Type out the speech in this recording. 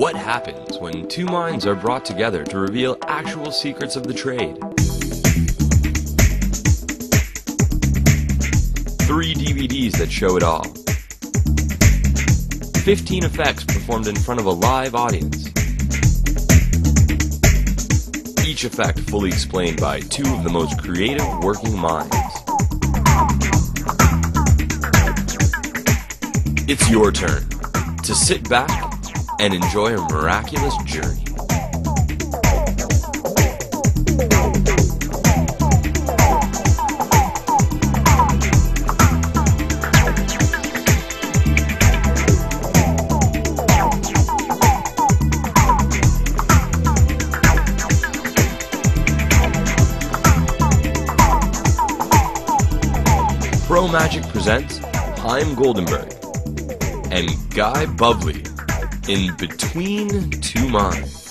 What happens when two minds are brought together to reveal actual secrets of the trade? Three DVDs that show it all. 15 effects performed in front of a live audience. Each effect fully explained by two of the most creative working minds. It's your turn to sit back and enjoy a miraculous journey. Pro Magic presents Haim Goldenberg and Guy Bavli in Between Two Minds.